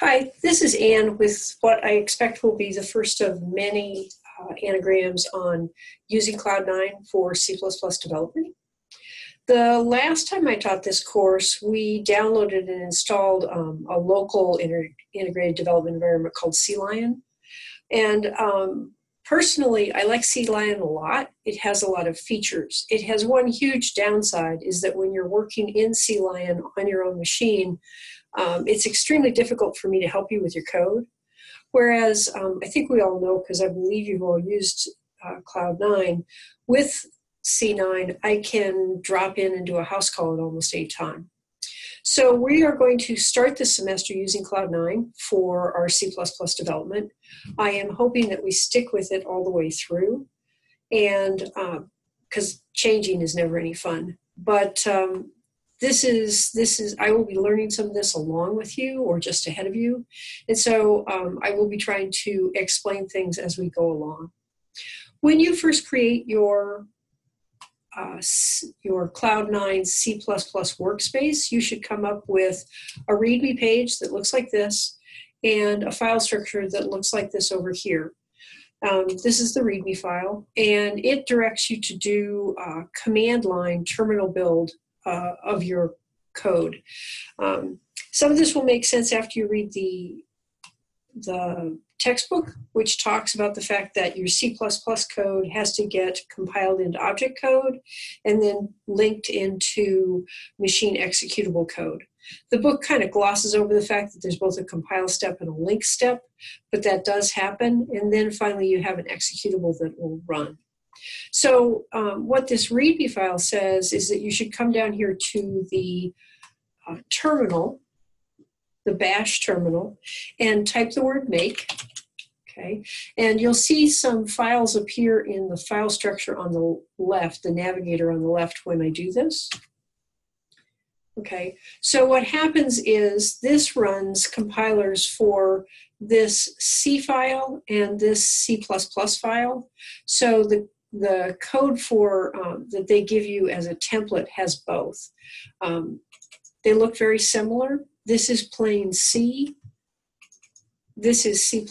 Hi, this is Anne with what I expect will be the first of many uh, anagrams on using Cloud9 for C++ development. The last time I taught this course, we downloaded and installed um, a local integrated development environment called CLion. And um, personally, I like CLion a lot. It has a lot of features. It has one huge downside is that when you're working in CLion on your own machine, um, it's extremely difficult for me to help you with your code. Whereas um, I think we all know, because I believe you've all used uh, Cloud9, with C9, I can drop in and do a house call at almost any time. So we are going to start this semester using Cloud9 for our C++ development. I am hoping that we stick with it all the way through, and because uh, changing is never any fun. But um, this is this is i will be learning some of this along with you or just ahead of you and so um, i will be trying to explain things as we go along when you first create your uh, your cloud9 c++ workspace you should come up with a readme page that looks like this and a file structure that looks like this over here um, this is the README file, and it directs you to do uh, command line terminal build uh, of your code. Um, some of this will make sense after you read the the textbook, which talks about the fact that your C++ code has to get compiled into object code and then linked into machine executable code. The book kind of glosses over the fact that there's both a compile step and a link step, but that does happen. And then finally, you have an executable that will run. So um, what this README file says is that you should come down here to the uh, terminal, the bash terminal, and type the word make. Okay, and you'll see some files appear in the file structure on the left, the navigator on the left when I do this. Okay, so what happens is this runs compilers for this C file and this C++ file. So the the code for um, that they give you as a template has both. Um, they look very similar. This is plain C. This is C++.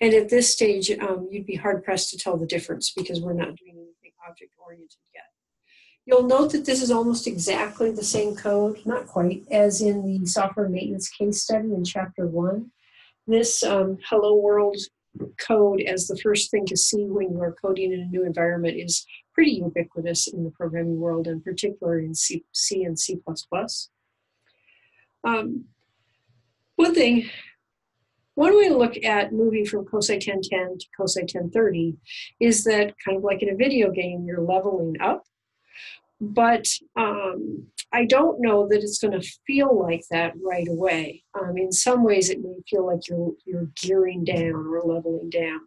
And at this stage, um, you'd be hard pressed to tell the difference because we're not doing anything object oriented yet. You'll note that this is almost exactly the same code, not quite, as in the software maintenance case study in chapter one. This um, hello world code as the first thing to see when you are coding in a new environment is pretty ubiquitous in the programming world, and particularly in C, C and C++. Um, one thing, one way to look at moving from COSC 1010 to COSC 1030 is that kind of like in a video game, you're leveling up but um, I don't know that it's going to feel like that right away. Um, in some ways, it may feel like you're you're gearing down or leveling down,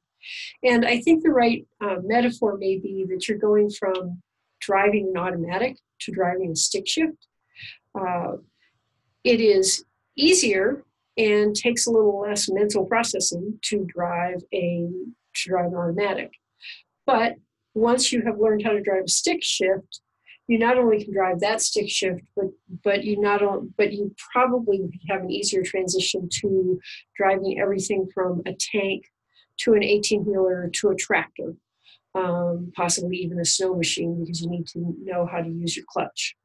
and I think the right uh, metaphor may be that you're going from driving an automatic to driving a stick shift. Uh, it is easier and takes a little less mental processing to drive a to drive an automatic, but once you have learned how to drive a stick shift, you not only can drive that stick shift, but but you not only but you probably have an easier transition to driving everything from a tank to an 18 wheeler to a tractor, um, possibly even a snow machine because you need to know how to use your clutch.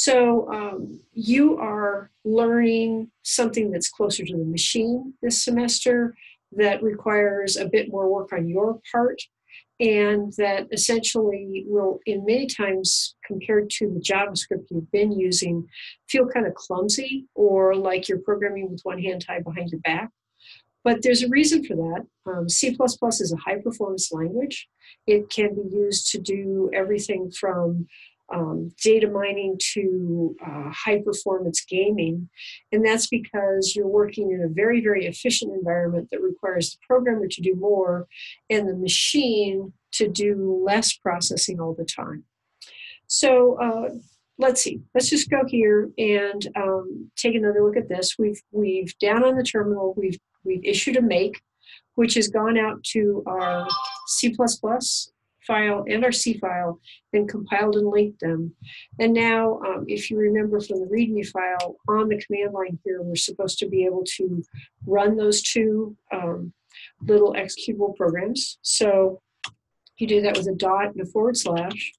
So um, you are learning something that's closer to the machine this semester that requires a bit more work on your part and that essentially will, in many times, compared to the JavaScript you've been using, feel kind of clumsy or like you're programming with one hand tied behind your back. But there's a reason for that. Um, C is a high performance language. It can be used to do everything from um, data mining to uh, high performance gaming. And that's because you're working in a very, very efficient environment that requires the programmer to do more and the machine to do less processing all the time. So uh, let's see. Let's just go here and um, take another look at this. We've we've down on the terminal. We've we've issued a make, which has gone out to our C++ file and our C file and compiled and linked them. And now, um, if you remember from the README file, on the command line here, we're supposed to be able to run those two um, little executable programs. So you do that with a dot and a forward slash.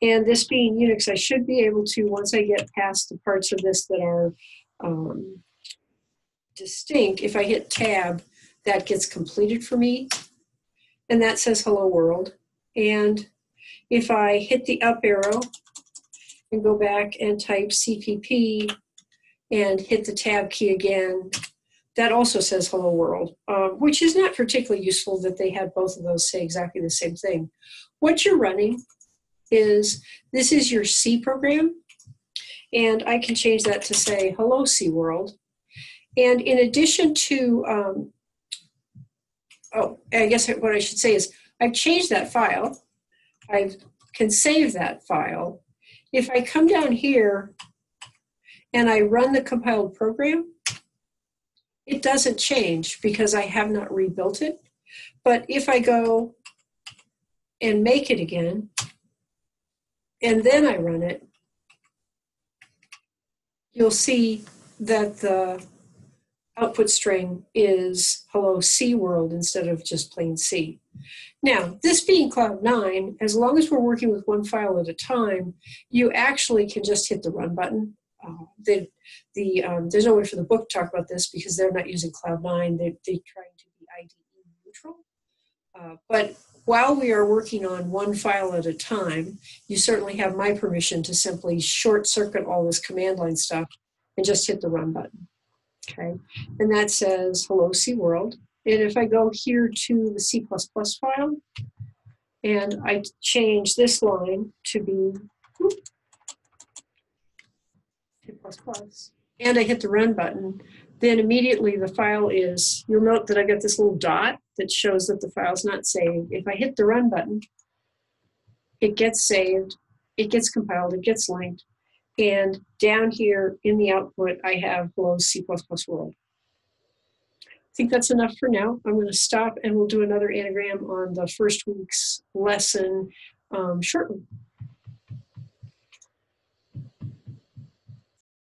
And this being Unix, I should be able to, once I get past the parts of this that are um, distinct, if I hit tab, that gets completed for me. And that says hello world. And if I hit the up arrow and go back and type CPP and hit the tab key again, that also says hello world, uh, which is not particularly useful that they had both of those say exactly the same thing. What you're running is this is your C program, and I can change that to say hello C world. And in addition to, um, oh, I guess what I should say is I've changed that file. I can save that file. If I come down here and I run the compiled program, it doesn't change because I have not rebuilt it. But if I go and make it again, and then I run it, you'll see that the output string is hello C world instead of just plain C. Now, this being Cloud 9, as long as we're working with one file at a time, you actually can just hit the run button. Uh, the, the, um, there's no way for the book to talk about this because they're not using Cloud 9. They, they're trying to be IDE neutral. Uh, but while we are working on one file at a time, you certainly have my permission to simply short circuit all this command line stuff and just hit the run button. Okay, and that says hello C world. And if I go here to the C++ file and I change this line to be C++, and I hit the run button, then immediately the file is, you'll note that I got this little dot that shows that the file's not saved. If I hit the run button, it gets saved, it gets compiled, it gets linked, and down here in the output, I have hello C++ world. Think that's enough for now. I'm going to stop and we'll do another anagram on the first week's lesson um, shortly.